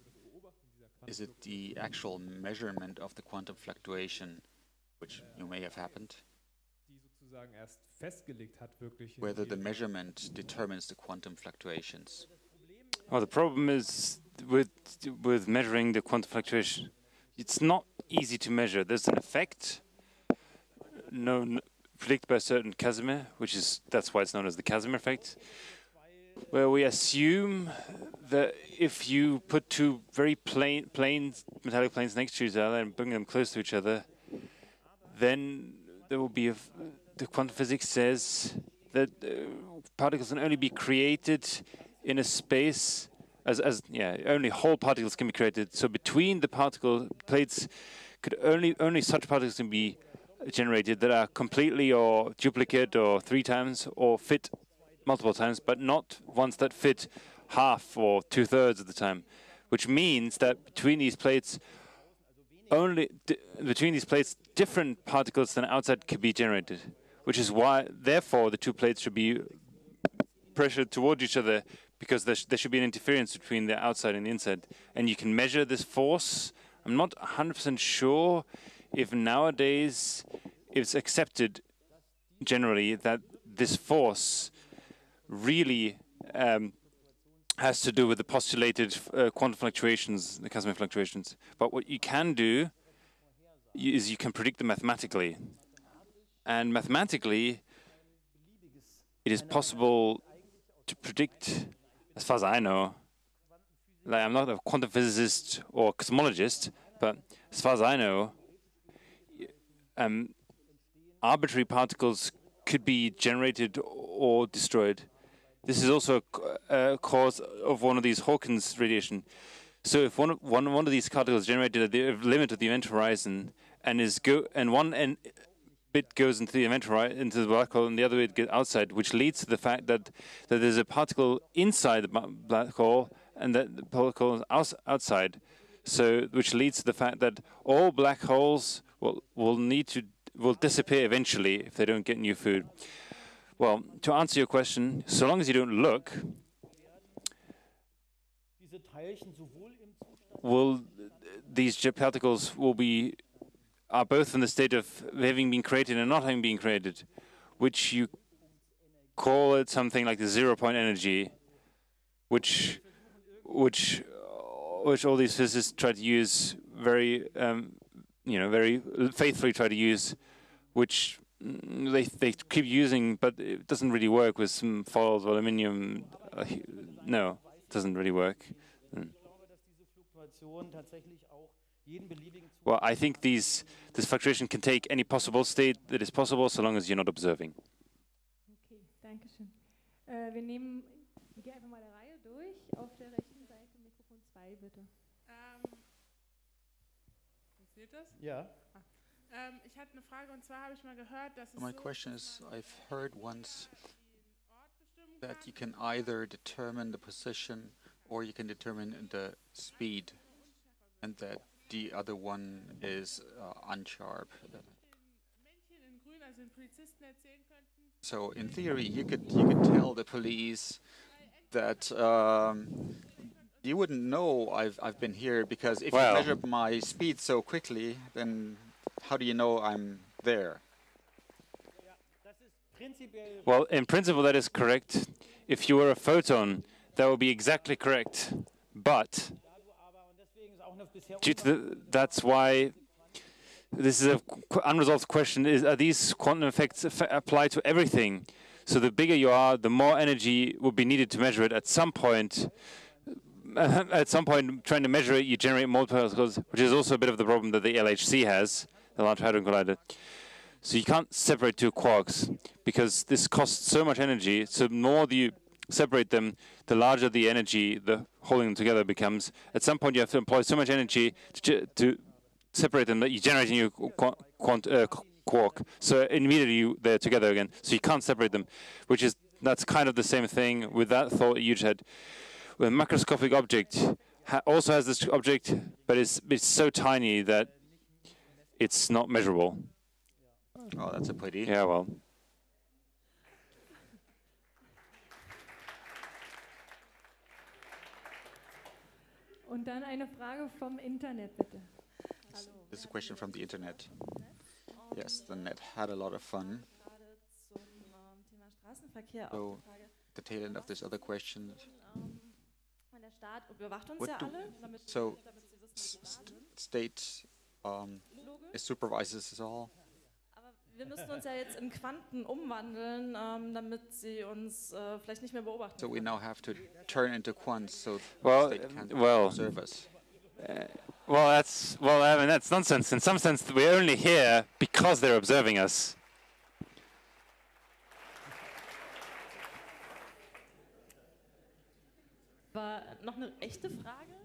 is it the actual measurement of the quantum fluctuation, which you may have happened, die sozusagen erst festgelegt hat, wirklich. in whether the measurement determines the quantum fluctuations. Well, the problem is with with measuring the quantum fluctuation. It's not easy to measure. There's an effect known predicted by a certain Casimir, which is that's why it's known as the Casimir effect, where we assume that if you put two very plain planes, metallic planes next to each other and bring them close to each other, then there will be a the quantum physics says that uh, particles can only be created in a space as as yeah only whole particles can be created. So between the particle plates could only only such particles can be generated that are completely or duplicate or three times or fit multiple times but not ones that fit half or two thirds of the time which means that between these plates only between these plates different particles than outside can be generated which is why therefore the two plates should be pressured toward each other because there, sh- there should be an interference between the outside and the inside and you can measure this force i'm not 100% sure if nowadays it's accepted generally that this force really um, has to do with the postulated uh, quantum fluctuations, the Casimir fluctuations. But what you can do is you can predict them mathematically. And mathematically, it is possible to predict, as far as I know, like I'm not a quantum physicist or cosmologist, but as far as I know, um, arbitrary particles could be generated or destroyed. This is also a, cause of one of these Hawking radiation. So if one, one, one of these particles generated at the limit of the event horizon and is go and one and bit goes into the event horizon, into the black hole and the other bit goes outside, which leads to the fact that, that there's a particle inside the black hole and that the hole is outside. So which leads to the fact that all black holes will will need to will disappear eventually if they don't get new food. Well, to answer your question, so long as you don't look, will these particles will be are both in the state of having been created and not having been created, which you call it something like the zero point energy, which which which all these physicists try to use very um, you know very faithfully try to use, which they they keep using, but it doesn't really work with some foils of aluminium. Uh, no, it doesn't really work. Mm. Well, I think these this fluctuation can take any possible state that is possible, so long as you're not observing. Okay, danke schön. Äh, wir nehmen, wir gehen einfach mal der Reihe durch. Auf der rechten Seite Mikrofon 2, bitte. Ähm, funktioniert das? Ja. Ah. Ähm, ich hatte eine Frage und zwar habe ich mal gehört, dass es My so question ist, is, I've heard once den Ort bestimmen that you can either determine the position or you can determine the speed, and that the other one is uh, unsharp. Männchen in Grün, also den Polizisten erzählen könnten, So in theory, you could you could tell the police that um, you wouldn't know I've I've been here because if Well. you measure my speed so quickly, then how do you know I'm there? Well, in principle, that is correct. If you were a photon, that would be exactly correct. But due to the, that's why this is an unresolved question: is are these quantum effects apply to everything? So the bigger you are, the more energy would be needed to measure it. At some point, at some point, trying to measure it, you generate more particles, which is also a bit of the problem that the LHC has, the Large Hadron Collider. So you can't separate two quarks because this costs so much energy. So more you separate them, the larger the energy the holding them together becomes. At some point, you have to employ so much energy to, to separate them that you generate a new qu- quant, uh, quark. So immediately you, they're together again. So you can't separate them, which is that's kind of the same thing with that thought you just had. With a macroscopic object ha- also has this object, but it's it's so tiny that it's not measurable. Oh, that's a pity. Yeah, well. Und dann eine Frage vom Internet, bitte. This is a question from the internet. Yes, the net had a lot of fun. gerade zum ähm, Thema Straßenverkehr So, auch die Frage. The tail end of this other question. Ähm, der Staat überwacht uns What do- so, damit sie wissen, S- wie wir st- state um, Logisch. it supervises us all. Wir müssen uns ja jetzt in Quanten umwandeln, ähm, damit sie uns äh, vielleicht nicht mehr beobachten. So we now have to turn into quants so Well, the state um, can well. observe us. Well, that's well. I mean, that's nonsense. In some sense, we're only here because they're observing us. War noch eine echte Frage?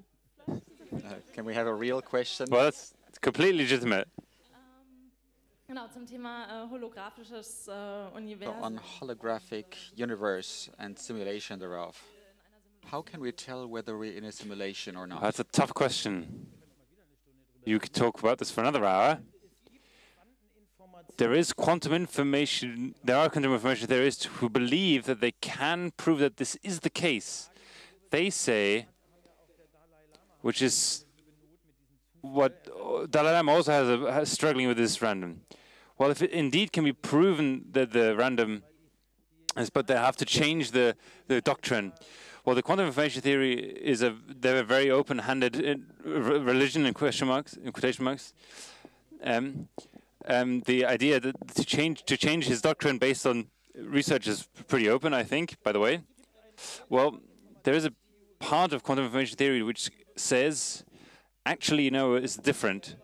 Uh, can we have a real question? Well, that's completely legitimate. Genau, zum Thema äh, holographisches äh, So on holographic universe and simulation thereof, how can we tell whether we're in a simulation or not? That's a tough question. You could talk about this for another hour. There is quantum information. There are quantum information theorists who believe that they can prove that this is the case. They say, which is what uh, Dalai Lama also has, a, has struggling with this random. Well, if it indeed can be proven that the random is, but they have to change the, the doctrine. Well, the quantum information theory is a they're a very open-handed in- religion in question marks in quotation marks. Um, um, the idea that to change to change his doctrine based on research is pretty open, I think. By the way, well, there is a part of quantum information theory which says, actually, you know, it's different.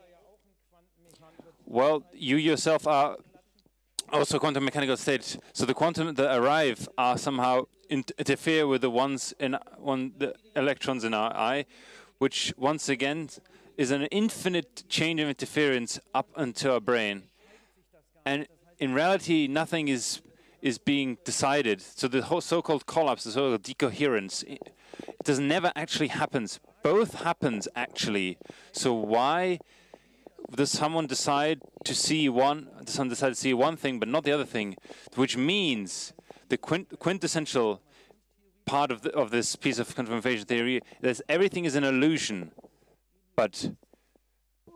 Well, you yourself are also quantum mechanical states. So the quantum that arrive are somehow interfere with the ones in one the electrons in our eye, which once again is an infinite chain of interference up into our brain. And in reality, nothing is is being decided. So the whole so-called collapse, the so-called decoherence, it it does never actually happens. Both happens actually. So why does someone decide to see one? Does someone decide to see one thing but not the other thing? Which means the quint- quintessential part of the, of this piece of confirmation theory is everything is an illusion. But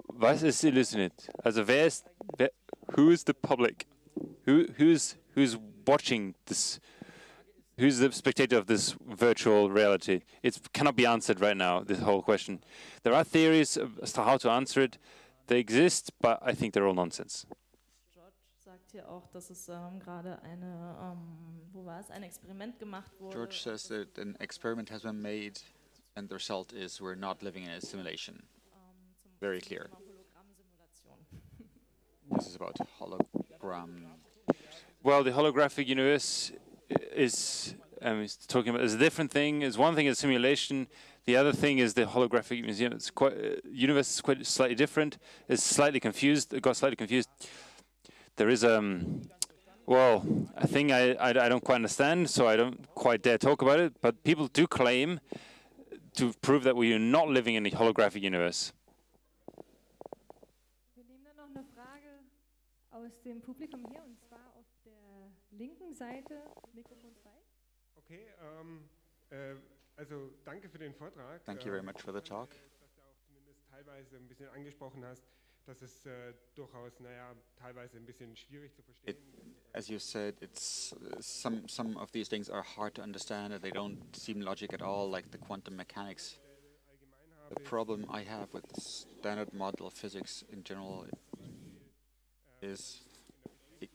was ist illusionate? Also wer ist, wer, who is the public? Who who's who's watching this? Who's the spectator of this virtual reality? It cannot be answered right now. This whole question. There are theories as to how to answer it. They exist, but I think they're all nonsense. George sagt hier auch, dass es ähm, gerade eine, ähm, wo war es, ein Experiment gemacht wurde. George says that an experiment has been made, and the result is we're not living in a simulation. ähm, Very clear. This is about hologram. Well, the holographic universe is um, talking about is a different thing. Is one thing is simulation. The other thing is the holographic museum. It's quite uh, universe is quite slightly different. It's slightly confused. It got slightly confused. There is um, well, a thing I, I I don't quite understand, so I don't quite dare talk about it. But people do claim to prove that we are not living in a holographic universe. Aus dem Publikum hier und zwar auf der linken Seite, Mikrofon 2. Okay, ähm, äh, also danke für den Vortrag. Thank you very Ähm, much for the talk. denke, Dass du auch zumindest teilweise ein bisschen angesprochen hast, dass es äh, durchaus, naja, teilweise ein bisschen schwierig zu verstehen It, as you said, it's uh, some some of these things are hard to understand, and they don't seem logic at all, like the quantum mechanics. The problem I have with the standard model of physics in general is it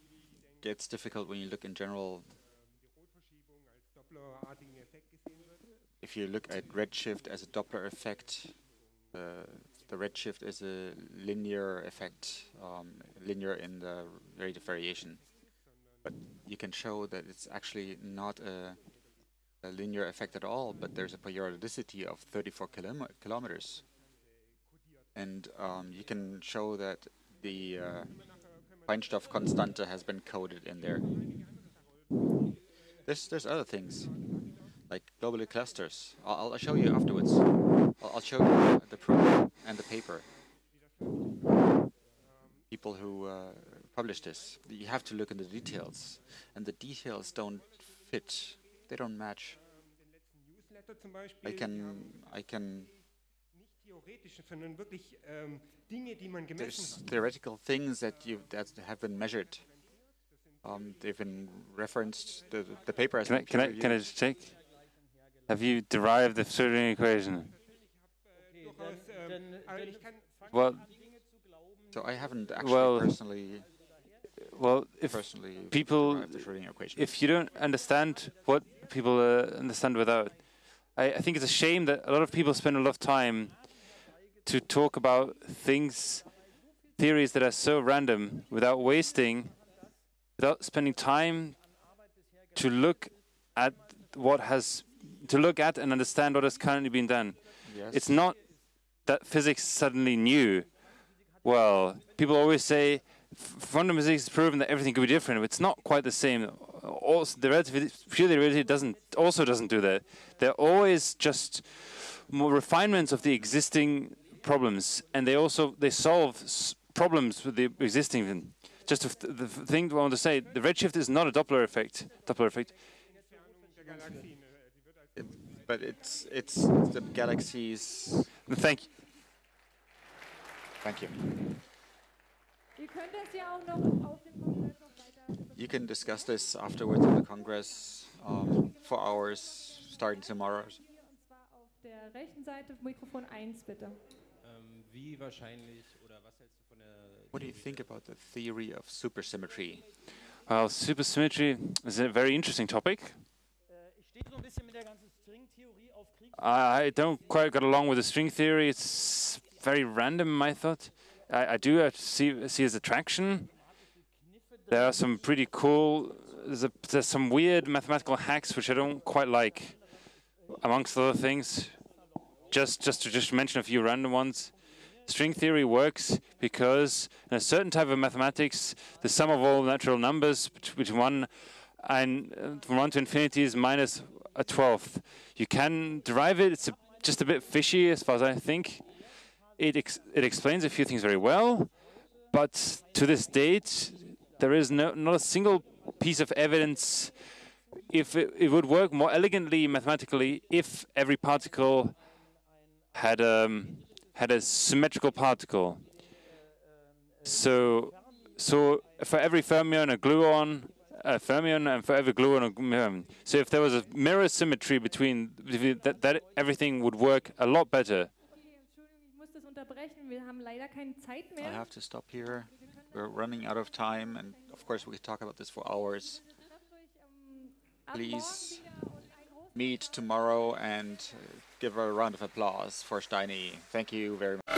gets difficult when you look in general. If you look at redshift as a Doppler effect, uh, the redshift is a linear effect, um, linear in the rate of variation. But you can show that it's actually not a, a linear effect at all, but there's a periodicity of 34 kilom- kilometers. And um, you can show that the uh, Feinstoff-Konstante has been coded in there. There's, there's other things, like globular clusters. I'll, I'll show you afterwards. I'll, I'll show you the proof and the paper. People who uh, published this. You have to look in the details, and the details don't fit. They don't match. Den letzten Newsletter zum Beispiel. I can, I can. nicht theoretische, sondern wirklich Dinge, die man gemessen There's theoretical things that you that have been measured. Um, they've been referenced. The the paper has Can I can I can I just check? Have you derived the Schrödinger equation? Durchaus, dann, aber dann ich kann fangen Well- wir an, Dinge zu glauben, So I haven't actually Well, personally Well, if personally people- derived the Schrödinger equation. if you don't understand what people uh, understand without, I, I think it's a shame that a lot of people spend a lot of time to talk about things, theories that are so random, without wasting, without spending time to look at what has, to look at and understand what has currently been done. yes. It's not that physics suddenly new. Well, people always say f- quantum physics has proven that everything could be different. It's not quite the same. Also, the relativity, pure relativity doesn't also doesn't do that. They're always just more refinements of the existing problems, and they also they solve problems with the existing. Just the thing I want to say, the redshift is not a Doppler effect. Doppler effect. der Galaxien, äh, die wird als It, but it's it's the galaxies. Thank you. Thank you. Ihr könnt das ja auch noch auf dem Kongress noch weiter you can discuss this afterwards in the Congress um, for hours starting tomorrow. Hier und zwar auf der rechten Seite, Mikrofon 1 bitte. Ähm, wie wahrscheinlich oder was hältst du von der What do you think about the theory of supersymmetry? Well, supersymmetry is a very interesting topic. I don't quite get along with the string theory. It's very random, I thought. I, I do see, see its attraction. There are some pretty cool, there's, a, there's some weird mathematical hacks which I don't quite like, amongst other things. Just, just to just mention a few random ones. String theory works because in a certain type of mathematics, the sum of all natural numbers bet- between one and uh, from one to infinity is minus a twelfth. You can derive it. It's a, just a bit fishy as far as I think. It ex- it explains a few things very well, but to this date, there is no not a single piece of evidence if it, it would work more elegantly mathematically if every particle had um, had a symmetrical particle. So, so for every fermion, a gluon, a fermion, and for every gluon, a gluon. Um, um, so if there was a mirror symmetry between between that, that everything would work a lot better. Okay, Entschuldigung, ich muss das unterbrechen. Wir haben leider keine Zeit I have to stop here. We're running out of time, and of course, we could talk about this for hours. Trefft euch am Please Morgen wieder und ein großes Meet tomorrow and uh, give a round of applause for Steini. Thank you very much.